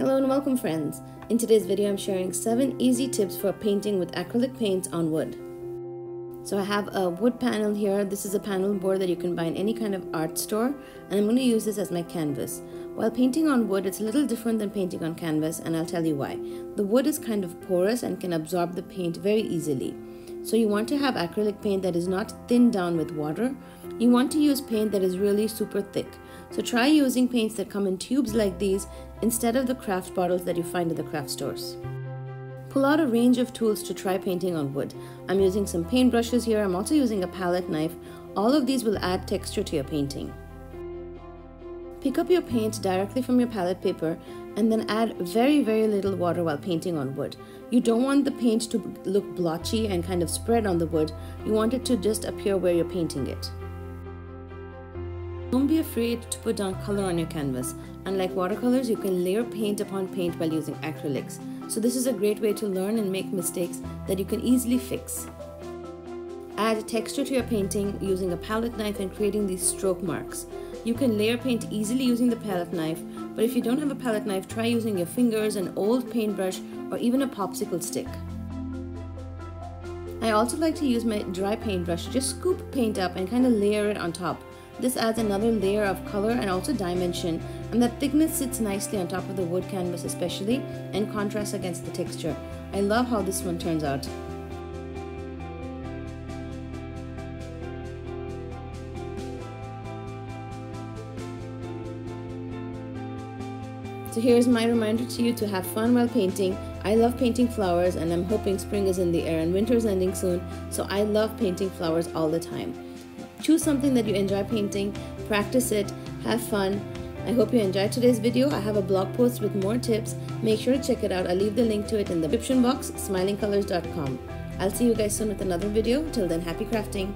Hello and welcome friends. In today's video I'm sharing 7 easy tips for painting with acrylic paints on wood. So I have a wood panel here. This is a panel board that you can buy in any kind of art store and I'm going to use this as my canvas. While painting on wood it's a little different than painting on canvas and I'll tell you why. The wood is kind of porous and can absorb the paint very easily. So you want to have acrylic paint that is not thinned down with water. You want to use paint that is really super thick. So try using paints that come in tubes like these instead of the craft bottles that you find at the craft stores. Pull out a range of tools to try painting on wood. I'm using some paint brushes here. I'm also using a palette knife. All of these will add texture to your painting. Pick up your paint directly from your palette paper and then add very very little water while painting on wood. You don't want the paint to look blotchy and kind of spread on the wood. You want it to just appear where you're painting it. Don't be afraid to put down color on your canvas. Unlike watercolors, you can layer paint upon paint while using acrylics. So this is a great way to learn and make mistakes that you can easily fix. Add texture to your painting using a palette knife and creating these stroke marks. You can layer paint easily using the palette knife, but if you don't have a palette knife, try using your fingers, an old paintbrush, or even a popsicle stick. I also like to use my dry paintbrush to just scoop paint up and kind of layer it on top. This adds another layer of color and also dimension and that thickness sits nicely on top of the wood canvas especially and contrasts against the texture. I love how this one turns out. So here's my reminder to you to have fun while painting. I love painting flowers and I'm hoping spring is in the air and winter's ending soon, so I love painting flowers all the time. Choose something that you enjoy painting, practice it, have fun. I hope you enjoyed today's video. I have a blog post with more tips. Make sure to check it out. I'll leave the link to it in the description box, smilingcolors.com. I'll see you guys soon with another video. Till then, happy crafting.